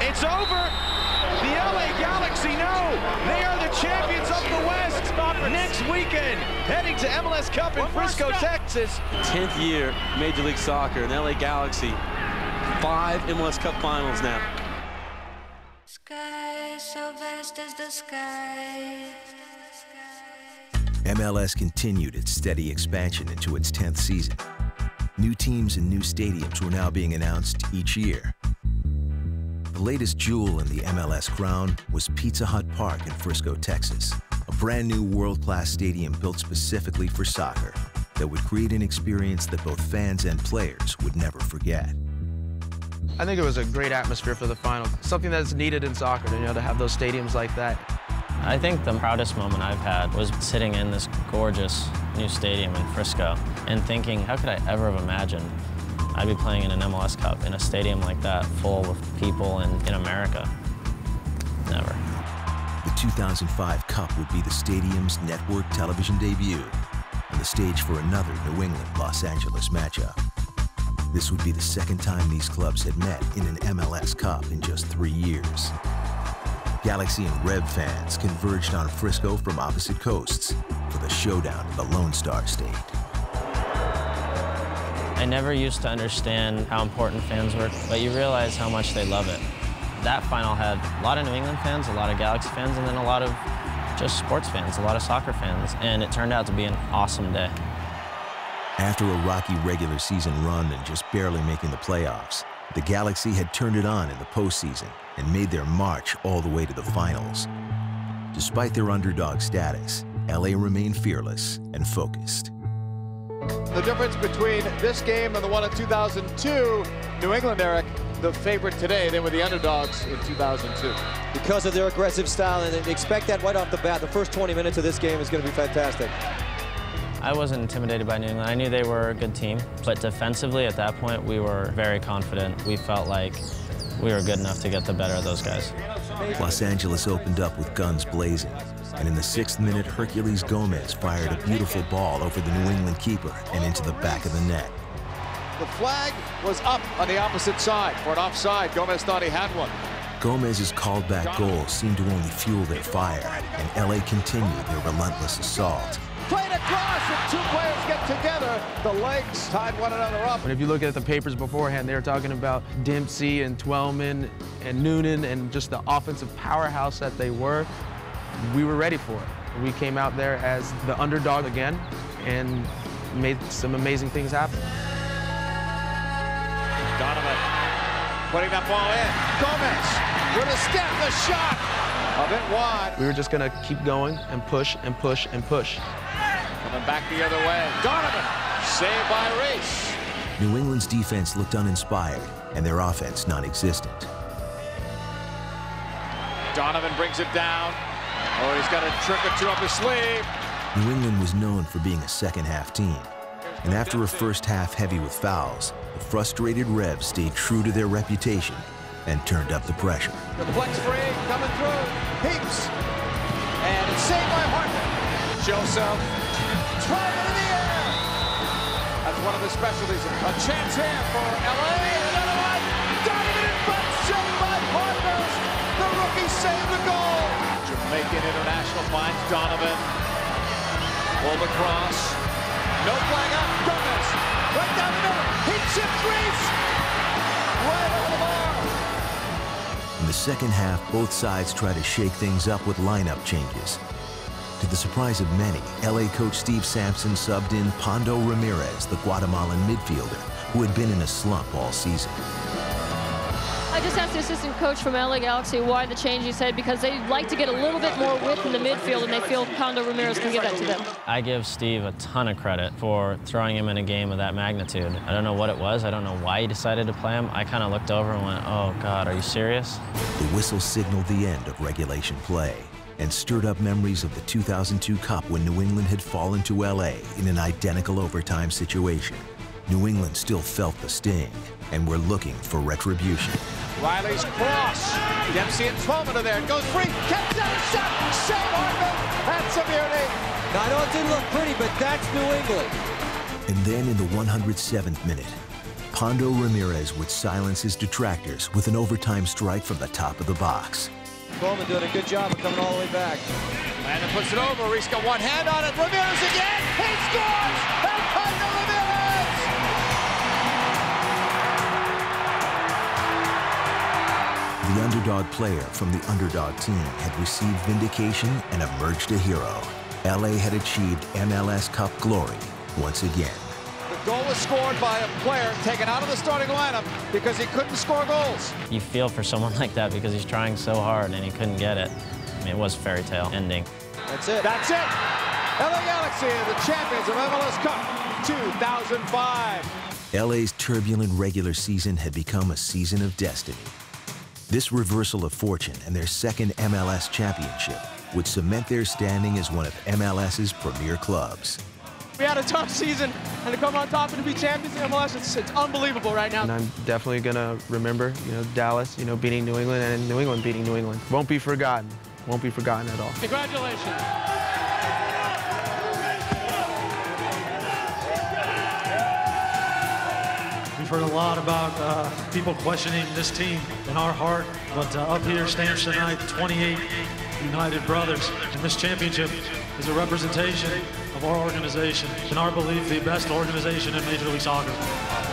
It's over. The LA Galaxy know they are the champions of the West next weekend, heading to MLS Cup in Frisco, Texas. 10th year Major League Soccer and LA Galaxy. Five MLS Cup finals now. Sky so vast as the sky. MLS continued its steady expansion into its 10th season. New teams and new stadiums were now being announced each year. The latest jewel in the MLS crown was Pizza Hut Park in Frisco, Texas, a brand new world-class stadium built specifically for soccer that would create an experience that both fans and players would never forget. I think it was a great atmosphere for the final, something that's needed in soccer, you know, to have those stadiums like that. I think the proudest moment I've had was sitting in this gorgeous new stadium in Frisco and thinking, how could I ever have imagined I'd be playing in an MLS Cup in a stadium like that full of people in, in America? Never. The 2005 Cup would be the stadium's network television debut and the stage for another New England-Los Angeles matchup. This would be the second time these clubs had met in an MLS Cup in just three years. Galaxy and Rev fans converged on Frisco from opposite coasts for the showdown in the Lone Star State. I never used to understand how important fans were, but you realize how much they love it. That final had a lot of New England fans, a lot of Galaxy fans, and then a lot of just sports fans, a lot of soccer fans, and it turned out to be an awesome day. After a rocky regular season run and just barely making the playoffs, the Galaxy had turned it on in the postseason and made their march all the way to the finals. Despite their underdog status, LA remained fearless and focused. The difference between this game and the one in 2002, New England, Eric, the favorite today. They were the underdogs in 2002. Because of their aggressive style, and expect that right off the bat. The first 20 minutes of this game is going to be fantastic. I wasn't intimidated by New England. I knew they were a good team, but defensively at that point, we were very confident. We felt like we were good enough to get the better of those guys. Los Angeles opened up with guns blazing, and in the sixth minute, Herculez Gomez fired a beautiful ball over the New England keeper and into the back of the net. The flag was up on the opposite side for an offside. Gomez thought he had one. Gomez's called back goal seemed to only fuel their fire, and LA continued their relentless assault played across, and two players get together. The legs tied one another up. And if you look at the papers beforehand, they were talking about Dempsey and Twellman and Noonan and just the offensive powerhouse that they were. We were ready for it. We came out there as the underdog again and made some amazing things happen. Donovan putting that ball in. Gomez with a step, the shot. A bit wide. We were just going to keep going and push and push and push. Coming back the other way. Donovan, saved by Reis. New England's defense looked uninspired and their offense non-existent. Donovan brings it down. Oh, he's got a trick or two up his sleeve. New England was known for being a second-half team. And after a first half heavy with fouls, the frustrated Revs stayed true to their reputation and turned up the pressure. The flex free coming through. Heaps. And it's saved by Hartman. Joseph in the air. That's one of his specialties. A chance here for LA. International finds Donovan. Pulled across. No flag up. Gomez. Right down the middle. Right over the bar. In the second half, both sides try to shake things up with lineup changes. To the surprise of many, LA coach Steve Sampson subbed in Pando Ramirez, the Guatemalan midfielder, who had been in a slump all season. I just asked the assistant coach from LA Galaxy why the change. He said because they like to get a little bit more width in the midfield, and they feel Pando Ramirez can give that to them. I give Steve a ton of credit for throwing him in a game of that magnitude. I don't know what it was. I don't know why he decided to play him. I kind of looked over and went, oh, God, are you serious? The whistle signaled the end of regulation play and stirred up memories of the 2002 Cup when New England had fallen to LA in an identical overtime situation. New England still felt the sting and were looking for retribution. Riley's cross. Dempsey and Twellman are there. It goes free. Kept out a shot. Shea Hartman. That's a beauty. Now, I know it didn't look pretty, but that's New England. And then in the 107th minute, Pando Ramirez would silence his detractors with an overtime strike from the top of the box. Coleman doing a good job of coming all the way back. Landon puts it over. Reis got one hand on it. Ramirez again. Underdog player from the underdog team had received vindication and emerged a hero. LA had achieved MLS Cup glory once again. The goal was scored by a player taken out of the starting lineup because he couldn't score goals. You feel for someone like that because he's trying so hard and he couldn't get it. I mean, it was a fairy tale ending. That's it. That's it. LA Galaxy are the champions of MLS Cup 2005. LA's turbulent regular season had become a season of destiny. This reversal of fortune and their second MLS championship would cement their standing as one of MLS's premier clubs. We had a tough season, and to come on top and to be champions in MLS, it's, it's unbelievable right now. And I'm definitely going to remember, you know, Dallas, you know, beating New England and New England beating New England. Won't be forgotten. Won't be forgotten at all. Congratulations. Heard a lot about uh, people questioning this team in our heart, but uh, up here stands tonight 28 United Brothers. And this championship is a representation of our organization, and our belief, the best organization in Major League Soccer.